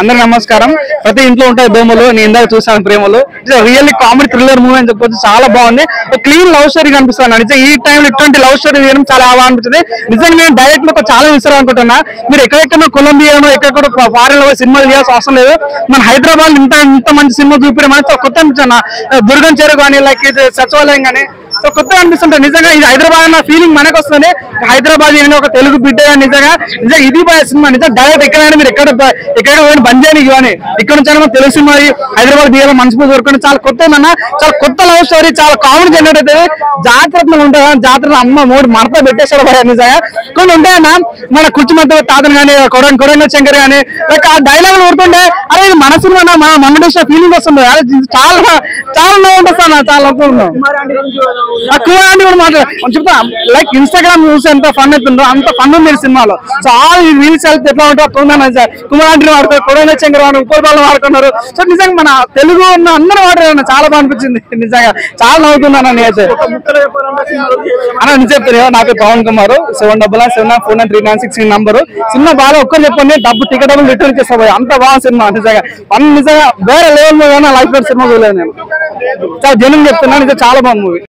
అందరికి నమస్కారం. ప్రతి ఇంట్లో ఉంటాయి దోమలు నేను ఇందాక చూసాను ప్రేమలు. రియల్లీ కామెడీ థ్రిల్లర్ మూవీ అని చెప్పొచ్చు. చాలా బాగుంది. క్లీన్ లవ్ స్టోరీ కనిపిస్తాను నిజంగా ఈ టైంలో ఇటువంటి లవ్ స్టోరీ తీయడం చాలా బాగా అనిపించింది నిజంగా నేను డైరెక్ట్లో చాలా ఇస్తారు అనుకుంటున్నా. మీరు ఎక్కడెక్కడ కొలంబియానో ఎక్కడెక్కడ ఫారెన్లో సినిమా చేయాల్సిన అవసరం లేదు. మన హైదరాబాద్ ఇంత ఇంత మంచి సినిమా చూపించడం అనేది కొత్త అనిపించాను దుర్గం చెరు కానీ లైక్ సచివాలయం కానీ సో కొత్త అనిపిస్తుంటే నిజంగా ఇది హైదరాబాద్ అన్న ఫీలింగ్ మనకు వస్తుంది హైదరాబాద్ ఈయన ఒక తెలుగు బిడ్డ నిజంగా నిజంగా ఇది సినిమా నిజంగా డైరెక్ట్ ఎక్కడైనా మీరు ఎక్కడ ఎక్కడ పోయిన బంద్ చేయని ఇవని ఇక్కడ నుంచి తెలుగు సినిమా హైదరాబాద్ దిగాలి మనస్ఫూర్తి దొరకడం చాలా కొత్త ఉందన్న చాలా కొత్త లవ్ స్టోరీ చాలా కామన్ జనరేట్ అవుతుంది జాగ్రత్తగా ఉంటుంది జాతర అమ్మ మూడు మడత పెట్టేశాడు భయ నిజంగా. కొన్ని ఉంటాయన్న మన కుర్చీ మధ్య తాతను కానీ కొడంగ కొడంగ శంకర్ కానీ లైక్ ఆ డైలాగ్ ఊరుతుంటే అరే ఇది మన సినిమా మన మమ్మడేసిన ఫీలింగ్ వస్తుంది. చాలా చాలా బాగుంటుంది చాలా తక్కువ అని కూడా మాట్లాడు చెప్తా లైక్ ఇన్స్టాగ్రామ్ చూసి ఎంత ఫన్ అవుతుందో అంత ఫన్ ఉంది సినిమాలో. సో ఈ రీల్స్ వెళ్తే ఎట్లా ఉంటుందో తొందర సార్ కుమారాంటిని వాడుతారు కొడైన చంద్ర వాడు ఉపరిపాలన వాడుకున్నారు సో నిజంగా మన తెలుగు ఉన్న అందరూ వాడారు చాలా బాగా అనిపించింది. నిజంగా చాలా నవ్వుతున్నాను నేనైతే. అన్న నిజం చెప్తారు నా పేరు Pavan Kumar. Seven double nine seven nine four nine three nine six number. Cinema బాగా ఒక్కరు చెప్పండి డబ్బు టికెట్ డబ్బులు రిటర్న్ చేస్తా పోయి అంత బాగా సినిమా నిజంగా. పని నిజంగా వేరే లెవెల్లో లైఫ్ సినిమా చూడలేదు నేను. చాలా జనం చెప్తున్నా నిజంగా చాలా బాగుంది మూవీ